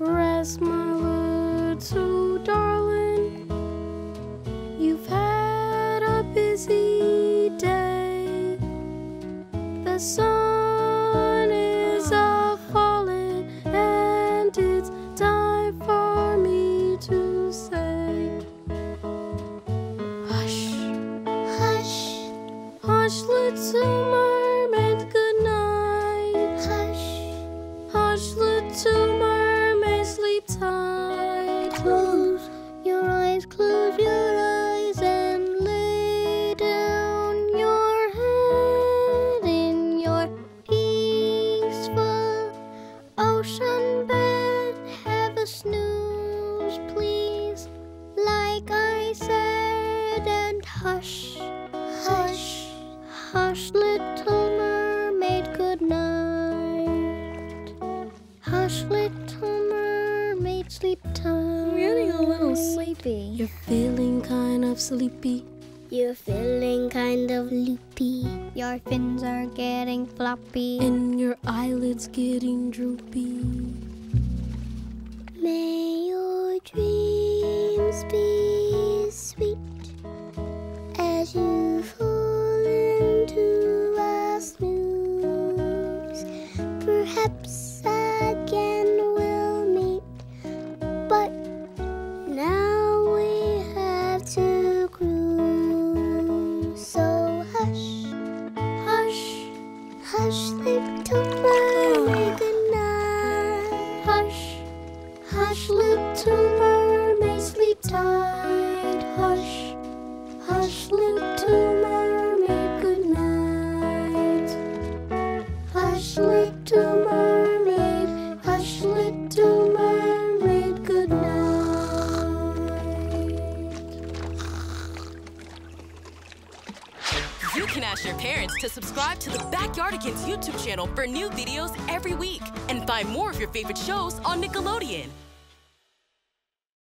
Rest, my little darling. You've had a busy day. The sun is a falling, and it's time for me to say, Hush, hush, hush, little ocean bed. Have a snooze, please, like I said, and hush, hush, hush, little mermaid, good night. Hush, little mermaid, sleep time. Getting a little sleepy. You're feeling kind of sleepy. You're feeling kind of loopy. Your fins are getting floppy. And your eyelids getting droopy. May your dreams be sweet as you fall into a snooze. Perhaps again hush, little mermaid, good night. Hush. Hush, little mermaid, sleep tight. Hush, hush, little mermaid, good night. Hush, little You can ask your parents to subscribe to the Backyardigans YouTube channel for new videos every week and find more of your favorite shows on Nickelodeon.